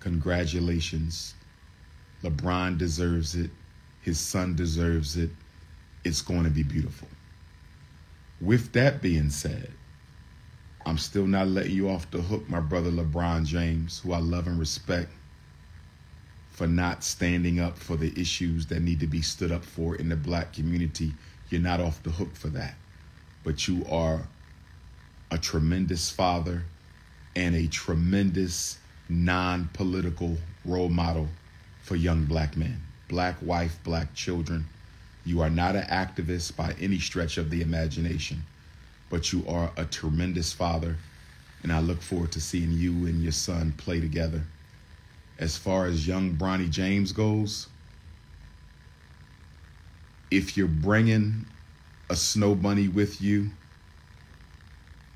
Congratulations. LeBron deserves it. His son deserves it. It's going to be beautiful. With that being said, I'm still not letting you off the hook, my brother LeBron James, who I love and respect, for not standing up for the issues that need to be stood up for in the black community. You're not off the hook for that. But you are a tremendous father and a tremendous non political role model for young black men, black wife, black children. You are not an activist by any stretch of the imagination, but you are a tremendous father, and I look forward to seeing you and your son play together. As far as young Bronny James goes, if you're bringing a snow bunny with you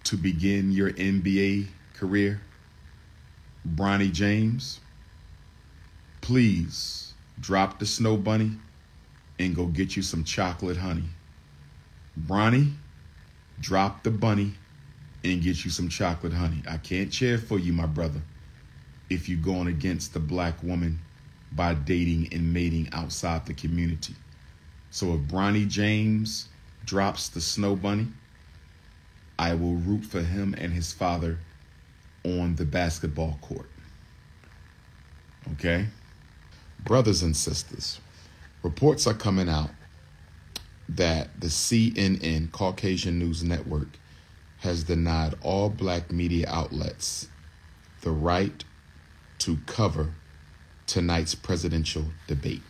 to begin your NBA career, Bronny James, please drop the snow bunny and go get you some chocolate honey. Bronny, drop the bunny and get you some chocolate honey. I can't cheer for you, my brother, if you're going against the black woman by dating and mating outside the community. So if Bronny James drops the snow bunny, I will root for him and his father on the basketball court. Okay? Brothers and sisters, reports are coming out that the CNN, Caucasian News Network, has denied all black media outlets the right to cover tonight's presidential debate.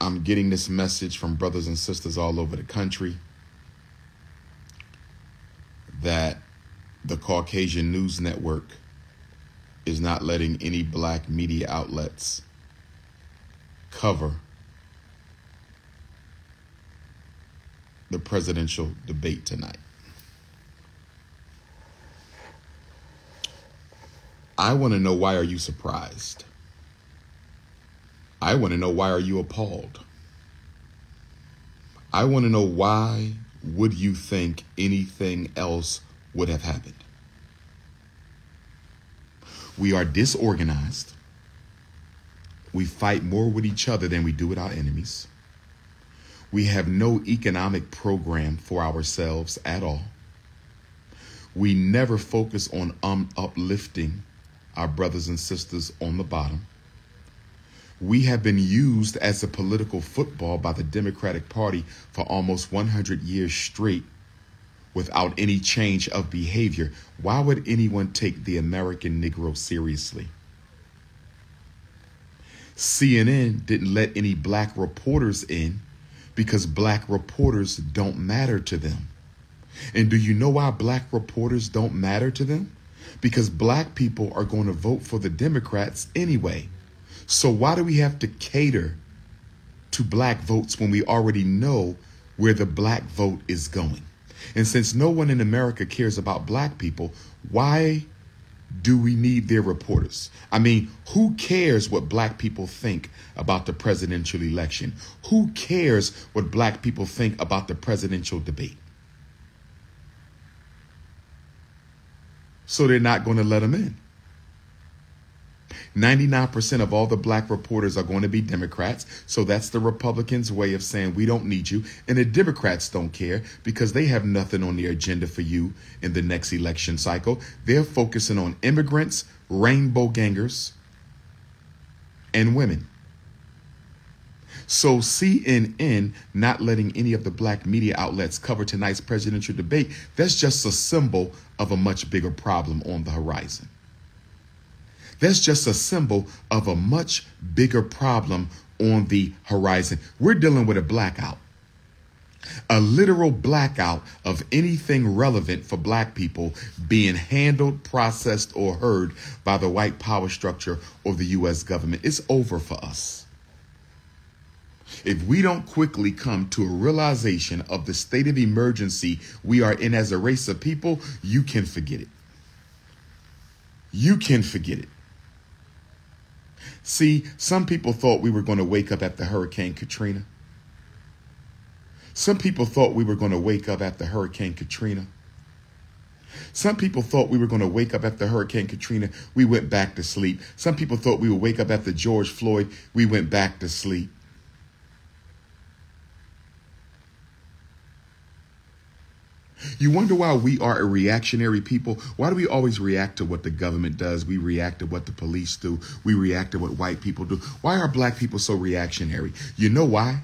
I'm getting this message from brothers and sisters all over the country that the Caucasian News Network is not letting any black media outlets cover the presidential debate tonight. I want to know why are you surprised? I want to know why are you appalled? I want to know why would you think anything else would have happened? We are disorganized. We fight more with each other than we do with our enemies. We have no economic program for ourselves at all. We never focus on um, uplifting our brothers and sisters on the bottom. We have been used as a political football by the Democratic Party for almost 100 years straight without any change of behavior. Why would anyone take the American Negro seriously? CNN didn't let any black reporters in because black reporters don't matter to them. And do you know why black reporters don't matter to them? Because black people are going to vote for the Democrats anyway. So why do we have to cater to black votes when we already know where the black vote is going? And since no one in America cares about black people, why do we need their reporters? I mean, who cares what black people think about the presidential election? Who cares what black people think about the presidential debate? So they're not going to let them in. 99% of all the black reporters are going to be Democrats. So that's the Republicans' way of saying we don't need you. And the Democrats don't care because they have nothing on their agenda for you in the next election cycle. They're focusing on immigrants, rainbow gangers, and women. So CNN not letting any of the black media outlets cover tonight's presidential debate, that's just a symbol of a much bigger problem on the horizon. That's just a symbol of a much bigger problem on the horizon. We're dealing with a blackout, a literal blackout of anything relevant for black people being handled, processed, or heard by the white power structure or the U.S. government. It's over for us. If we don't quickly come to a realization of the state of emergency we are in as a race of people, you can forget it. You can forget it. See, some people thought we were going to wake up after Hurricane Katrina. Some people thought we were going to wake up after Hurricane Katrina. Some people thought we were going to wake up after Hurricane Katrina. We went back to sleep. Some people thought we would wake up after George Floyd. We went back to sleep. You wonder why we are a reactionary people? Why do we always react to what the government does? We react to what the police do. We react to what white people do. Why are black people so reactionary? You know why?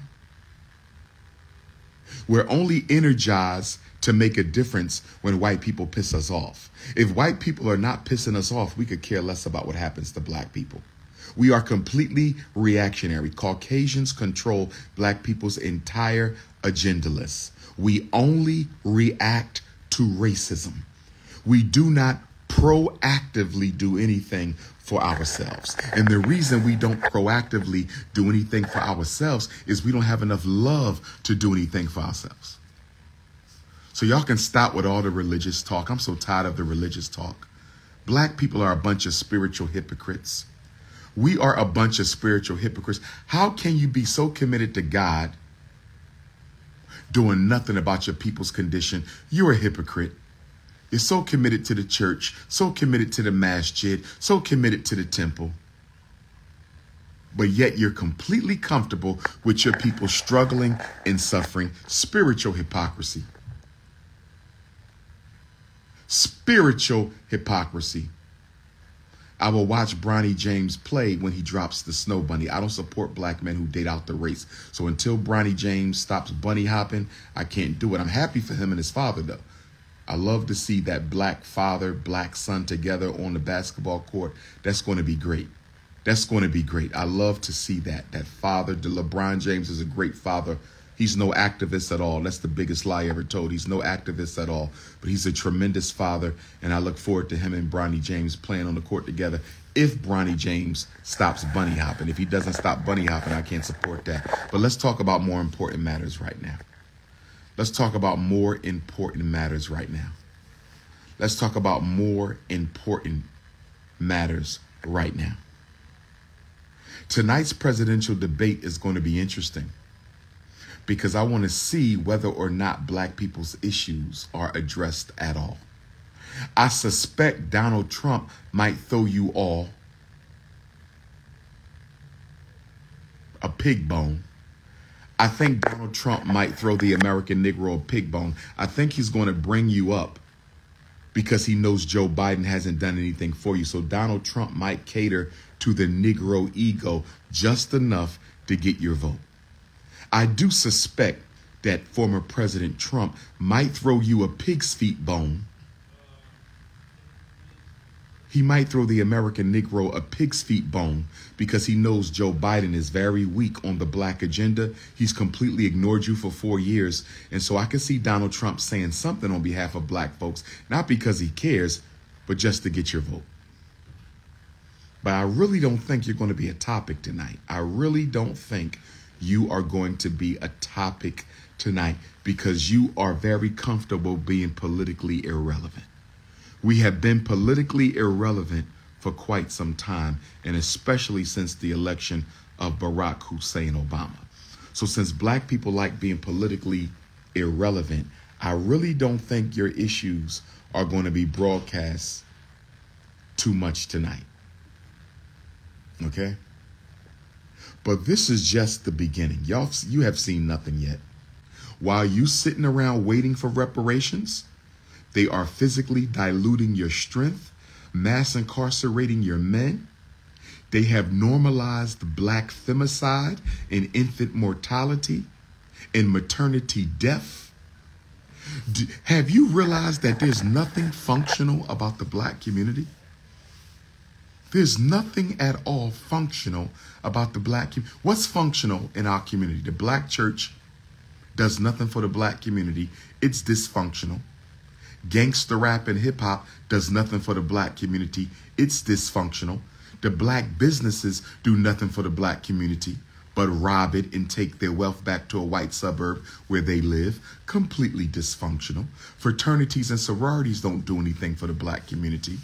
We're only energized to make a difference when white people piss us off. If white people are not pissing us off, we could care less about what happens to black people. We are completely reactionary. Caucasians control black people's entire agenda list. We only react to racism. We do not proactively do anything for ourselves. And the reason we don't proactively do anything for ourselves is we don't have enough love to do anything for ourselves. So y'all can stop with all the religious talk. I'm so tired of the religious talk. Black people are a bunch of spiritual hypocrites. We are a bunch of spiritual hypocrites. How can you be so committed to God doing nothing about your people's condition? You're a hypocrite. You're so committed to the church, so committed to the masjid, so committed to the temple. But yet you're completely comfortable with your people struggling and suffering spiritual hypocrisy. Spiritual hypocrisy. I will watch Bronny James play when he drops the snow bunny. I don't support black men who date out the race. So until Bronny James stops bunny hopping, I can't do it. I'm happy for him and his father, though. I love to see that black father, black son together on the basketball court. That's going to be great. That's going to be great. I love to see that. That father, LeBron James is a great father. He's no activist at all. That's the biggest lie ever told. He's no activist at all, but he's a tremendous father, and I look forward to him and Bronny James playing on the court together. If Bronny James stops bunny hopping, if he doesn't stop bunny hopping, I can't support that. But let's talk about more important matters right now. Let's talk about more important matters right now. Let's talk about more important matters right now. Tonight's presidential debate is going to be interesting because I want to see whether or not black people's issues are addressed at all. I suspect Donald Trump might throw you all a pig bone I think Donald Trump might throw the American Negro a pig bone. I think he's going to bring you up because he knows Joe Biden hasn't done anything for you. So Donald Trump might cater to the Negro ego just enough to get your vote. I do suspect that former President Trump might throw you a pig's feet bone he might throw the American Negro a pig's feet bone because he knows Joe Biden is very weak on the black agenda. He's completely ignored you for four years. And so I can see Donald Trump saying something on behalf of black folks, not because he cares, but just to get your vote. But I really don't think you're going to be a topic tonight. I really don't think you are going to be a topic tonight because you are very comfortable being politically irrelevant. We have been politically irrelevant for quite some time, and especially since the election of Barack Hussein Obama. So, since black people like being politically irrelevant, I really don't think your issues are going to be broadcast too much tonight. Okay? But this is just the beginning. Y'all, you have seen nothing yet. While you sitting around waiting for reparations, they are physically diluting your strength, mass incarcerating your men. They have normalized black femicide and infant mortality and maternity death. Have you realized that there's nothing functional about the black community? There's nothing at all functional about the black community. What's functional in our community? The black church does nothing for the black community. It's dysfunctional. Gangster rap and hip hop does nothing for the black community. It's dysfunctional. The black businesses do nothing for the black community but rob it and take their wealth back to a white suburb where they live. Completely dysfunctional. Fraternities and sororities don't do anything for the black community.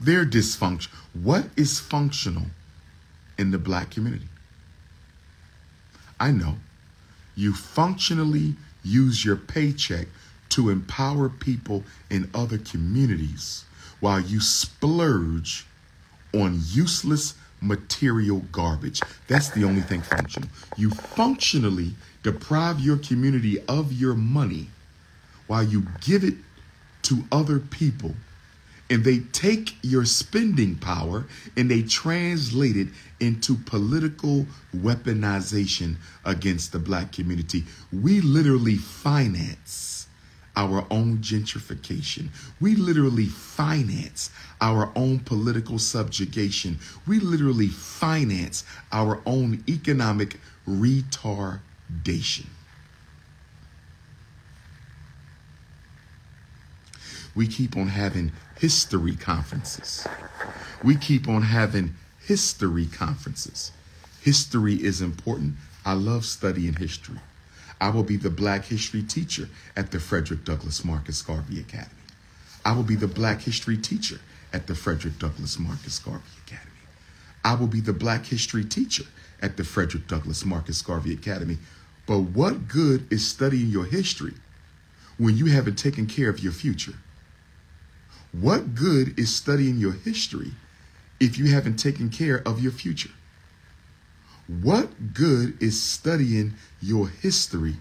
They're dysfunctional. What is functional in the black community? I know. You functionally use your paycheck to empower people in other communities while you splurge on useless material garbage. That's the only thing functional. You functionally deprive your community of your money while you give it to other people and they take your spending power and they translate it into political weaponization against the black community. We literally finance our own gentrification. We literally finance our own political subjugation. We literally finance our own economic retardation. We keep on having history conferences. We keep on having history conferences. History is important. I love studying history. I will be the Black History teacher at the Frederick Douglass Marcus Garvey Academy. I will be the Black History teacher at the Frederick Douglass Marcus Garvey Academy. I will be the Black History teacher at the Frederick Douglass Marcus Garvey Academy. But what good is studying your history when you haven't taken care of your future? What good is studying your history if you haven't taken care of your future? What good is studying your history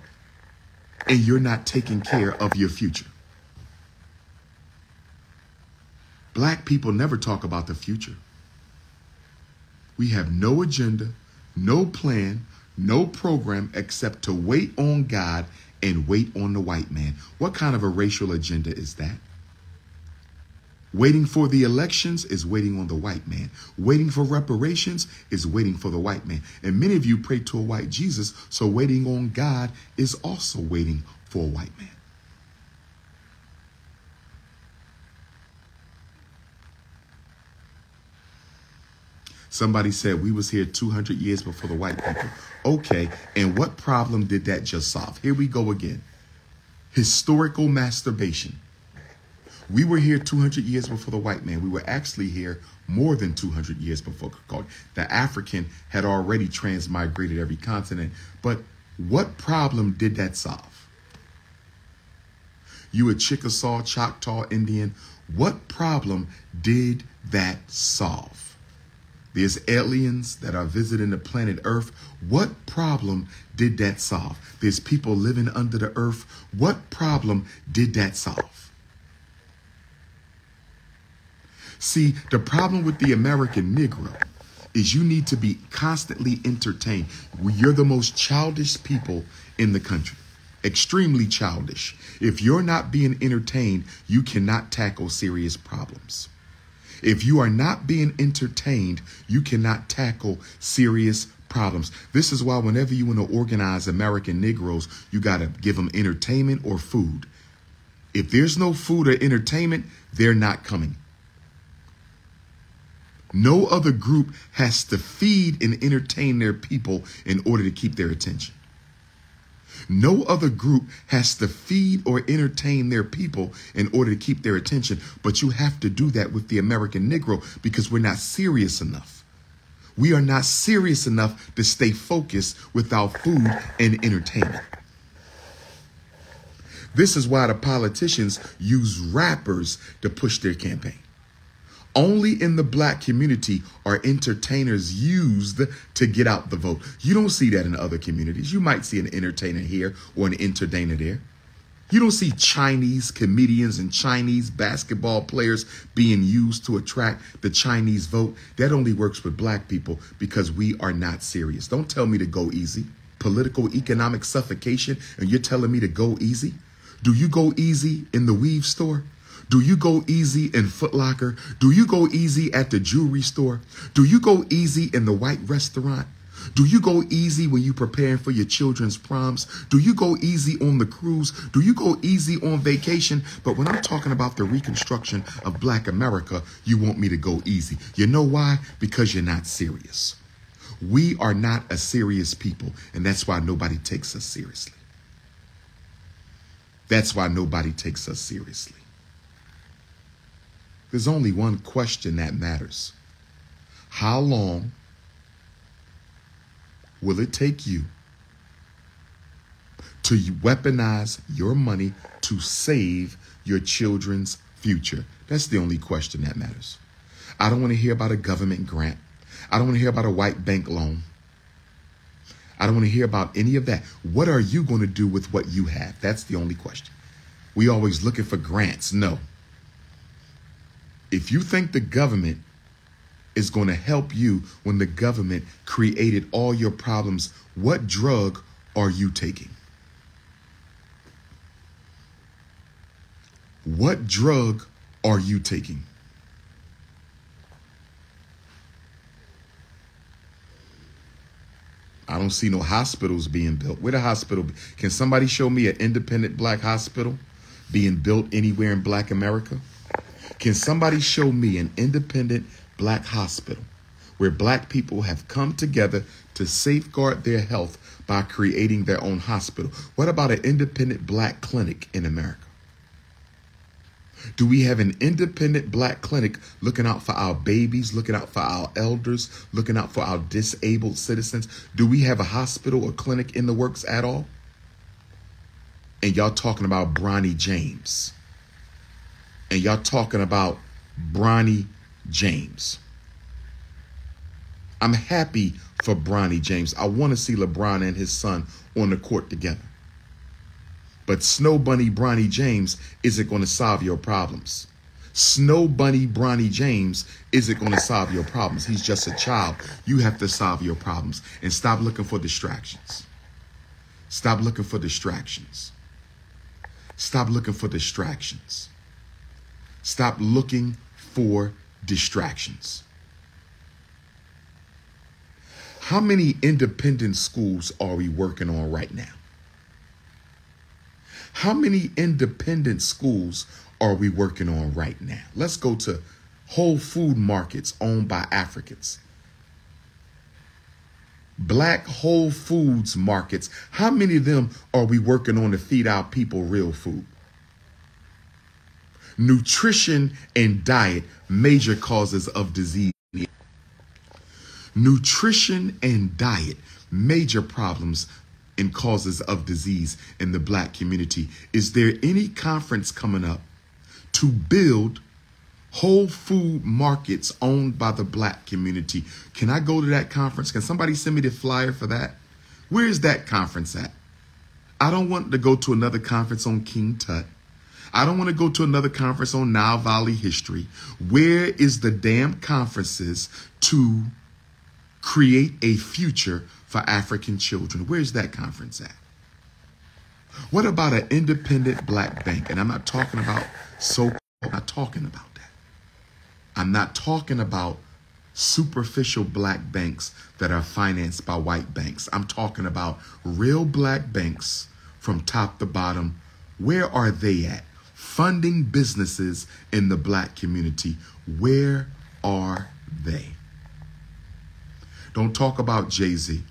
and you're not taking care of your future? Black people never talk about the future. We have no agenda, no plan, no program except to wait on God and wait on the white man. What kind of a racial agenda is that? Waiting for the elections is waiting on the white man. Waiting for reparations is waiting for the white man. And many of you pray to a white Jesus, so waiting on God is also waiting for a white man. Somebody said we was here 200 years before the white people. Okay, and what problem did that just solve? Here we go again. Historical masturbation. We were here 200 years before the white man. We were actually here more than 200 years before The African had already transmigrated every continent. But what problem did that solve? You a Chickasaw, Choctaw Indian. What problem did that solve? There's aliens that are visiting the planet Earth. What problem did that solve? There's people living under the earth. What problem did that solve? See, the problem with the American Negro is you need to be constantly entertained. You're the most childish people in the country. Extremely childish. If you're not being entertained, you cannot tackle serious problems. If you are not being entertained, you cannot tackle serious problems. This is why whenever you want to organize American Negroes, you got to give them entertainment or food. If there's no food or entertainment, they're not coming. No other group has to feed and entertain their people in order to keep their attention. No other group has to feed or entertain their people in order to keep their attention, but you have to do that with the American Negro because we're not serious enough. We are not serious enough to stay focused without food and entertainment. This is why the politicians use rappers to push their campaign. Only in the black community are entertainers used to get out the vote. You don't see that in other communities. You might see an entertainer here or an entertainer there. You don't see Chinese comedians and Chinese basketball players being used to attract the Chinese vote. That only works with black people because we are not serious. Don't tell me to go easy. Political economic suffocation, and you're telling me to go easy? Do you go easy in the weave store? Do you go easy in Footlocker? Do you go easy at the jewelry store? Do you go easy in the white restaurant? Do you go easy when you preparing for your children's proms? Do you go easy on the cruise? Do you go easy on vacation? But when I'm talking about the reconstruction of black America, you want me to go easy. You know why? Because you're not serious. We are not a serious people, and that's why nobody takes us seriously. That's why nobody takes us seriously. There's only one question that matters. How long will it take you to weaponize your money to save your children's future? That's the only question that matters. I don't want to hear about a government grant. I don't want to hear about a white bank loan. I don't want to hear about any of that. What are you going to do with what you have? That's the only question. We always looking for grants. No. If you think the government is going to help you when the government created all your problems, what drug are you taking? What drug are you taking? I don't see no hospitals being built. Where the hospital? Can somebody show me an independent black hospital being built anywhere in black America? Can somebody show me an independent black hospital where black people have come together to safeguard their health by creating their own hospital? What about an independent black clinic in America? Do we have an independent black clinic looking out for our babies, looking out for our elders, looking out for our disabled citizens? Do we have a hospital or clinic in the works at all? And y'all talking about Bronny James. And y'all talking about Bronny James. I'm happy for Bronny James. I want to see LeBron and his son on the court together. But Snow Bunny Bronny James isn't going to solve your problems. Snow Bunny Bronny James isn't going to solve your problems. He's just a child. You have to solve your problems and stop looking for distractions. Stop looking for distractions. Stop looking for distractions. Stop looking for distractions. How many independent schools are we working on right now? How many independent schools are we working on right now? Let's go to whole food markets owned by Africans. Black Whole Foods markets. How many of them are we working on to feed our people real food? Nutrition and diet, major causes of disease. Nutrition and diet, major problems and causes of disease in the black community. Is there any conference coming up to build whole food markets owned by the black community? Can I go to that conference? Can somebody send me the flyer for that? Where is that conference at? I don't want to go to another conference on King Tut. I don't want to go to another conference on Nile Valley history. Where is the damn conferences to create a future for African children. Where's that conference at? What about an independent black bank? And I'm not talking about so I'm not talking about that. I'm not talking about superficial black banks that are financed by white banks. I'm talking about real black banks from top to bottom. Where are they at? Funding businesses in the black community. Where are they? Don't talk about Jay Z.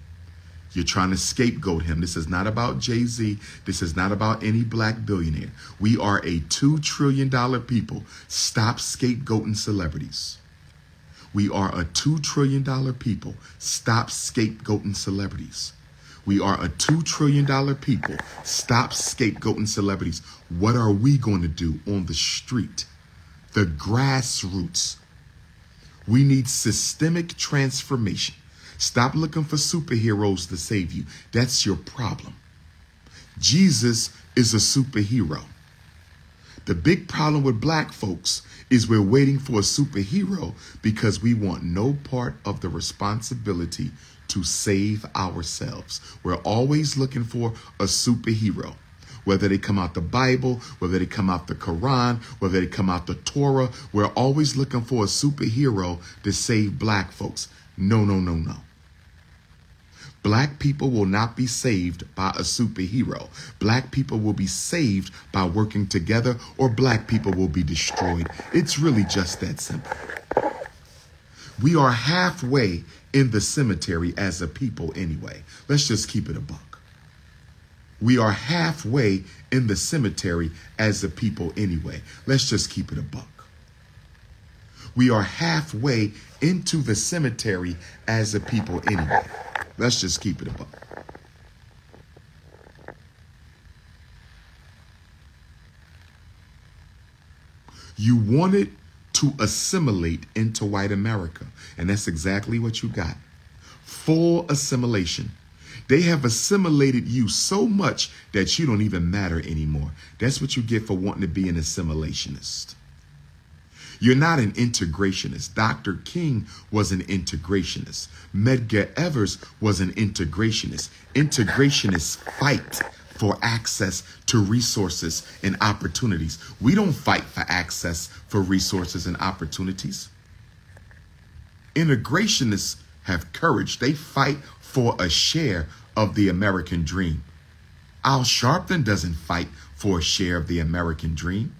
You're trying to scapegoat him. This is not about Jay Z. This is not about any black billionaire. We are a $2 trillion people. Stop scapegoating celebrities. We are a $2 trillion people. Stop scapegoating celebrities. We are a $2 trillion people. Stop scapegoating celebrities. What are we going to do on the street? The grassroots. We need systemic transformation. Stop looking for superheroes to save you. That's your problem. Jesus is a superhero. The big problem with black folks is we're waiting for a superhero because we want no part of the responsibility to save ourselves. We're always looking for a superhero. Whether they come out the Bible, whether they come out the Quran, whether they come out the Torah, we're always looking for a superhero to save black folks. No, no, no, no. Black people will not be saved by a superhero. Black people will be saved by working together, or black people will be destroyed. It's really just that simple. We are halfway in the cemetery as a people, anyway. Let's just keep it a buck. We are halfway in the cemetery as a people, anyway. Let's just keep it a buck. We are halfway into the cemetery as a people anyway. Let's just keep it above. You wanted to assimilate into white America, and that's exactly what you got. Full assimilation. They have assimilated you so much that you don't even matter anymore. That's what you get for wanting to be an assimilationist. You're not an integrationist. Dr. King was an integrationist. Medgar Evers was an integrationist. Integrationists fight for access to resources and opportunities. We don't fight for access for resources and opportunities. Integrationists have courage. They fight for a share of the American dream. Al Sharpton doesn't fight for a share of the American dream.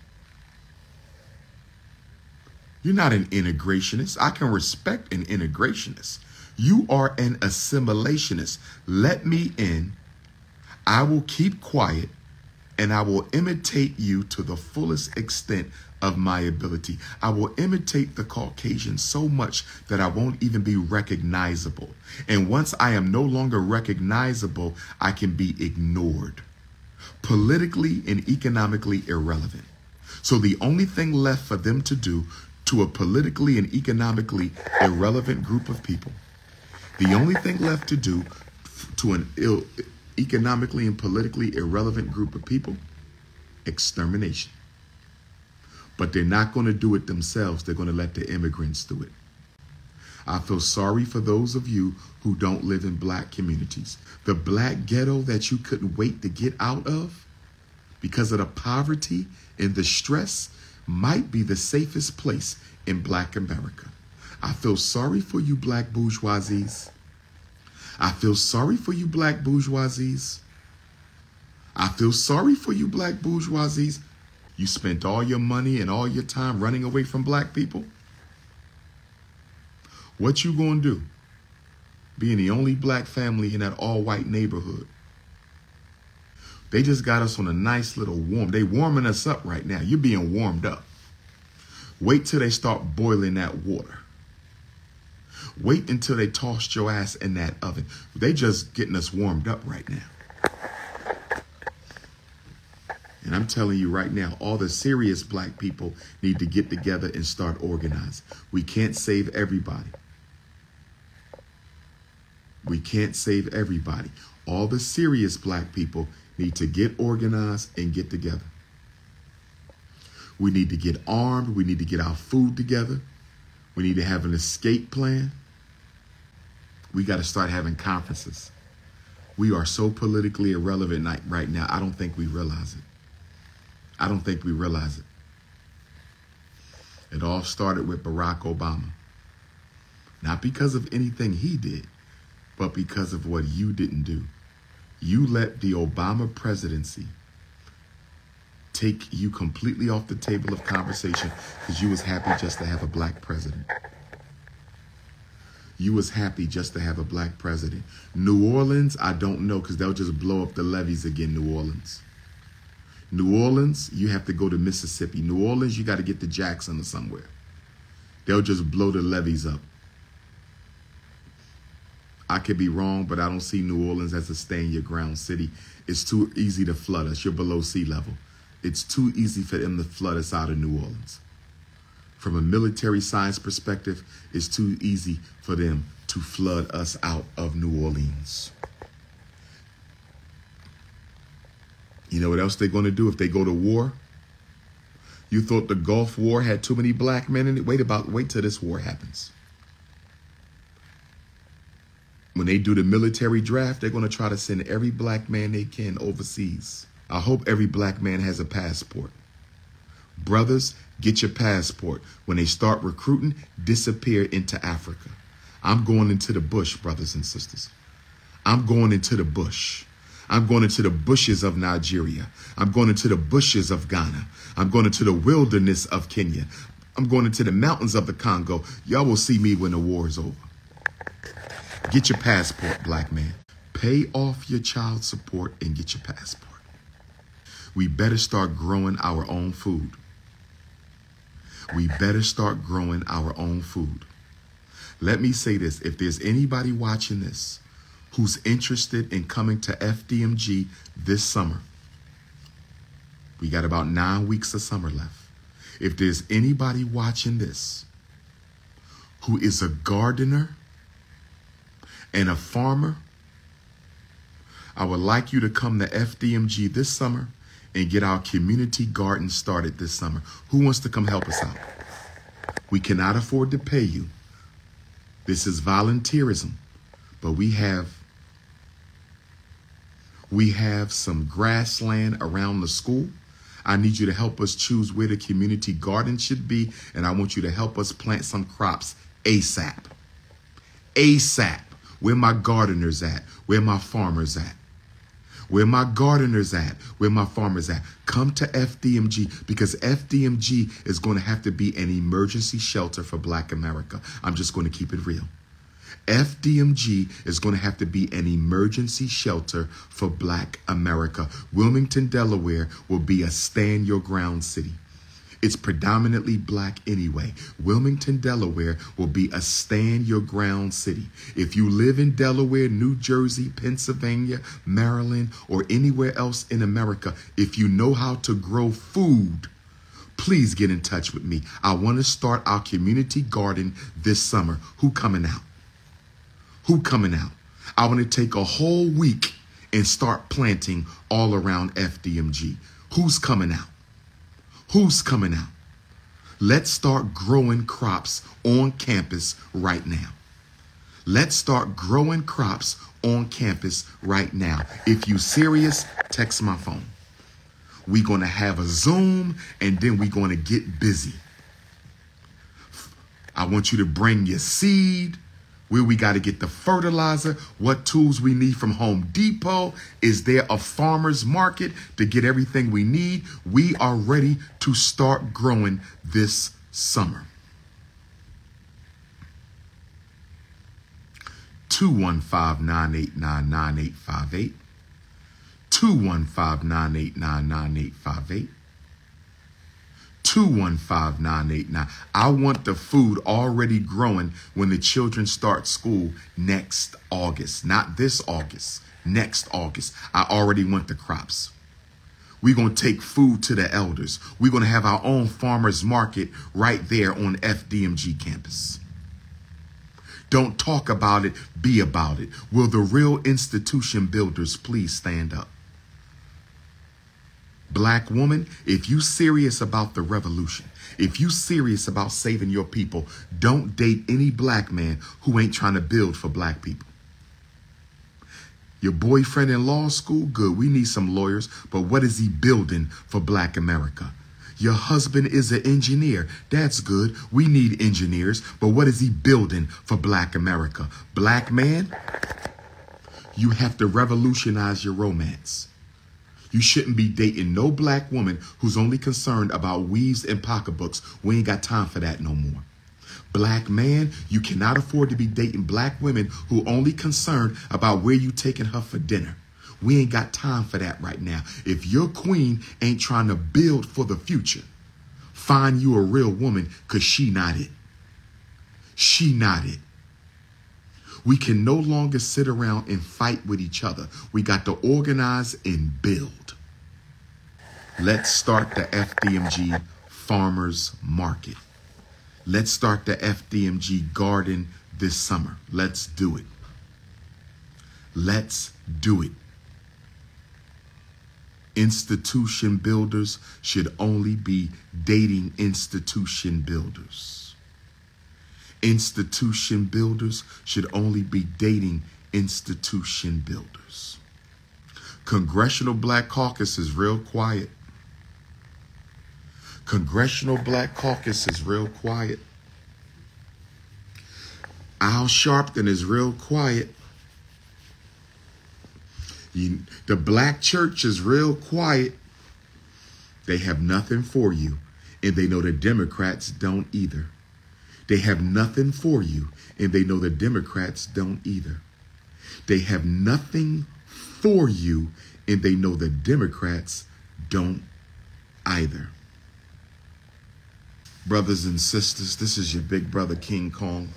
You're not an integrationist. I can respect an integrationist. You are an assimilationist. Let me in. I will keep quiet and I will imitate you to the fullest extent of my ability. I will imitate the Caucasian so much that I won't even be recognizable. And once I am no longer recognizable, I can be ignored, politically and economically irrelevant. So the only thing left for them to do to a politically and economically irrelevant group of people. The only thing left to do to an Ill, economically and politically irrelevant group of people, extermination. But they're not going to do it themselves. They're going to let the immigrants do it. I feel sorry for those of you who don't live in black communities. The black ghetto that you couldn't wait to get out of because of the poverty and the stress might be the safest place in black America. I feel sorry for you, black bourgeoisies. I feel sorry for you, black bourgeoisies. I feel sorry for you, black bourgeoisies. You spent all your money and all your time running away from black people. What you gonna do? Being the only black family in that all-white neighborhood. They just got us on a nice little warm. They warming us up right now. You're being warmed up. Wait till they start boiling that water. Wait until they tossed your ass in that oven. They just getting us warmed up right now. And I'm telling you right now, all the serious black people need to get together and start organizing. We can't save everybody. We can't save everybody. All the serious black people need to get organized and get together. We need to get armed. We need to get our food together. We need to have an escape plan. We got to start having conferences. We are so politically irrelevant right now. I don't think we realize it. I don't think we realize it. It all started with Barack Obama. Not because of anything he did, but because of what you didn't do. You let the Obama presidency take you completely off the table of conversation because you was happy just to have a black president. You was happy just to have a black president. New Orleans, I don't know because they'll just blow up the levees again, New Orleans. New Orleans, you have to go to Mississippi. New Orleans, you got to get to Jackson or somewhere. They'll just blow the levees up. I could be wrong, but I don't see New Orleans as a stand your ground city. It's too easy to flood us. You're below sea level. It's too easy for them to flood us out of New Orleans. From a military science perspective, it's too easy for them to flood us out of New Orleans. You know what else they're going to do if they go to war? You thought the Gulf War had too many black men in it? Wait about wait till this war happens. When they do the military draft, they're going to try to send every black man they can overseas. I hope every black man has a passport. Brothers, get your passport. When they start recruiting, disappear into Africa. I'm going into the bush, brothers and sisters. I'm going into the bush. I'm going into the bushes of Nigeria. I'm going into the bushes of Ghana. I'm going into the wilderness of Kenya. I'm going into the mountains of the Congo. Y'all will see me when the war is over. Get your passport, black man. Pay off your child support and get your passport. We better start growing our own food. We better start growing our own food. Let me say this if there's anybody watching this who's interested in coming to FDMG this summer, we got about nine weeks of summer left. If there's anybody watching this who is a gardener and a farmer, I would like you to come to FDMG this summer and get our community garden started this summer. Who wants to come help us out? We cannot afford to pay you. This is volunteerism, but we have we have some grassland around the school. I need you to help us choose where the community garden should be, and I want you to help us plant some crops ASAP. ASAP. Where my gardeners at? Where my farmers at? Where my gardeners at? Where my farmers at? Come to FDMG because FDMG is going to have to be an emergency shelter for Black America. I'm just going to keep it real. FDMG is going to have to be an emergency shelter for Black America. Wilmington, Delaware will be a stand your ground city. It's predominantly black anyway. Wilmington, Delaware will be a stand your ground city. If you live in Delaware, New Jersey, Pennsylvania, Maryland, or anywhere else in America, if you know how to grow food, please get in touch with me. I want to start our community garden this summer. Who coming out? Who coming out? I want to take a whole week and start planting all around FDMG. Who's coming out? Who's coming out? Let's start growing crops on campus right now. Let's start growing crops on campus right now. If you serious, text my phone. We're going to have a Zoom and then we're going to get busy. I want you to bring your seed, where we got to get the fertilizer, what tools we need from Home Depot. Is there a farmer's market to get everything we need? We are ready to start growing this summer. 215-989-9858. 215-989-9858. 215 I want the food already growing when the children start school next August. Not this August, next August. I already want the crops. We're going to take food to the elders. We're going to have our own farmer's market right there on FDMG campus. Don't talk about it, be about it. Will the real institution builders please stand up? Black woman, if you serious about the revolution, if you serious about saving your people, don't date any black man who ain't trying to build for black people. Your boyfriend in law school, good. We need some lawyers, but what is he building for black America? Your husband is an engineer. That's good. We need engineers, but what is he building for black America? Black man, you have to revolutionize your romance. You shouldn't be dating no black woman who's only concerned about weaves and pocketbooks. We ain't got time for that no more. Black man, you cannot afford to be dating black women who only concerned about where you taking her for dinner. We ain't got time for that right now. If your queen ain't trying to build for the future, find you a real woman because she not it. She not it. We can no longer sit around and fight with each other. We got to organize and build. Let's start the FDMG Farmers Market. Let's start the FDMG Garden this summer. Let's do it. Let's do it. Institution builders should only be dating institution builders. Institution builders should only be dating institution builders. Congressional Black Caucus is real quiet. Congressional Black Caucus is real quiet. Al Sharpton is real quiet. You, the black church is real quiet. They have nothing for you, and they know the Democrats don't either. They have nothing for you, and they know the Democrats don't either. They have nothing for you, and they know the Democrats don't either. Brothers and sisters, this is your big brother King Kong.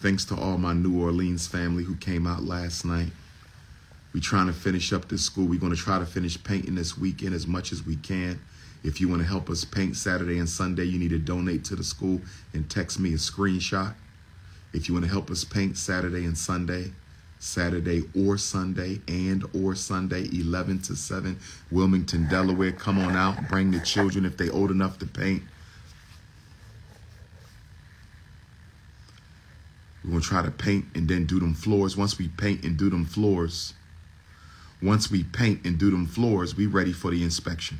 Thanks to all my New Orleans family who came out last night. We're trying to finish up this school. We're going to try to finish painting this weekend as much as we can. If you want to help us paint Saturday and Sunday, you need to donate to the school and text me a screenshot. If you want to help us paint Saturday and Sunday, Saturday or Sunday and or Sunday 11 to 7 Wilmington Delaware come on out bring the children if they old enough to paint. We're going to try to paint and then do them floors. Once we paint and do them floors once we paint and do them floors we ready for the inspection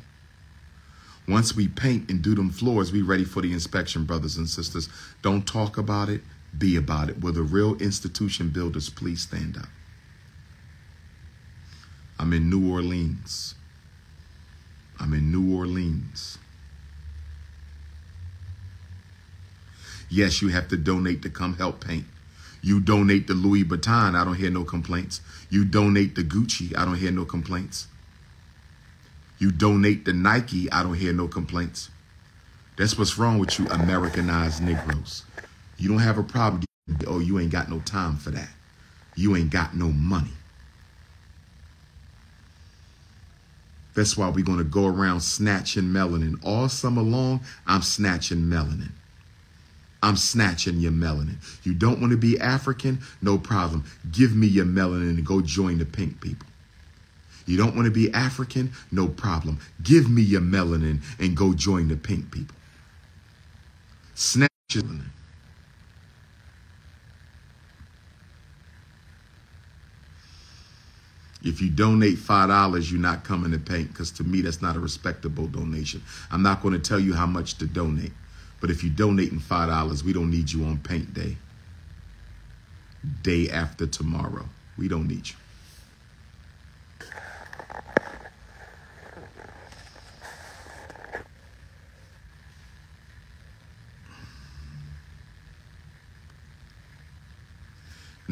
once we paint and do them floors we ready for the inspection brothers and sisters don't talk about it be about it. Will the real institution builders please stand up? I'm in New Orleans. I'm in New Orleans. Yes, you have to donate to come help paint. You donate the Louis Vuitton, I don't hear no complaints. You donate the Gucci, I don't hear no complaints. You donate the Nike, I don't hear no complaints. That's what's wrong with you Americanized Negroes. You don't have a problem. Oh, you ain't got no time for that. You ain't got no money. That's why we're going to go around snatching melanin. All summer long, I'm snatching melanin. I'm snatching your melanin. You don't want to be African? No problem. Give me your melanin and go join the pink people. You don't want to be African? No problem. Give me your melanin and go join the pink people. Snatch melanin. If you donate $5, you're not coming to paint because to me, that's not a respectable donation. I'm not going to tell you how much to donate. But if you're donating $5, we don't need you on paint day. Day after tomorrow. We don't need you.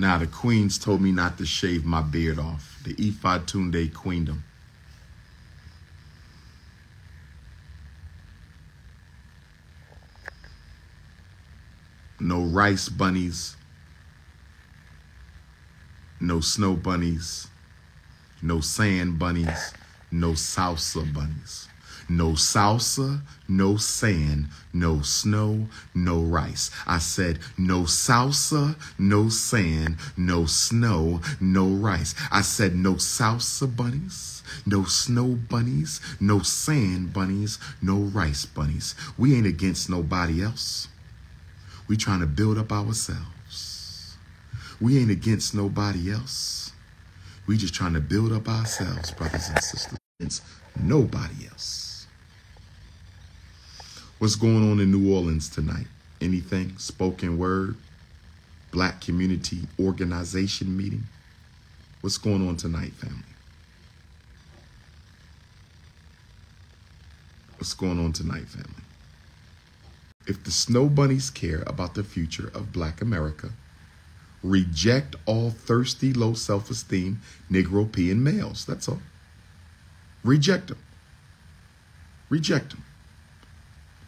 Now, the queens told me not to shave my beard off. The Ifatunde queendom. No rice bunnies. No snow bunnies. No sand bunnies. No salsa bunnies. No salsa, no sand, no snow, no rice. I said no salsa, no sand, no snow, no rice. I said no salsa bunnies, no snow bunnies, no sand bunnies, no rice bunnies. We ain't against nobody else. We trying to build up ourselves. We ain't against nobody else. We just trying to build up ourselves, brothers and sisters. Nobody else. What's going on in New Orleans tonight? Anything? Spoken word? Black community organization meeting? What's going on tonight, family? What's going on tonight, family? If the snow bunnies care about the future of black America, reject all thirsty, low self-esteem Negropean males. That's all. Reject them. Reject them.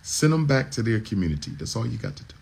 Send them back to their community. That's all you got to do.